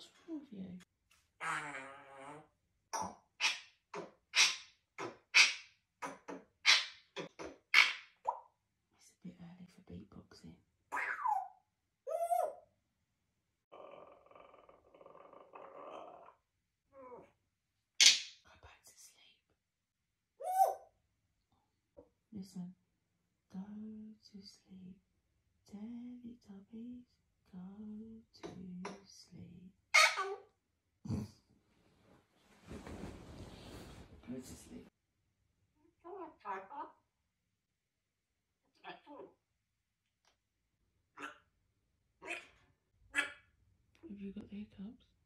What's wrong with you? It's a bit early for beatboxing. Go back to sleep. Listen. Go to sleep. Teletubbies, go to sleep. go to sleep. Have you got the hiccups?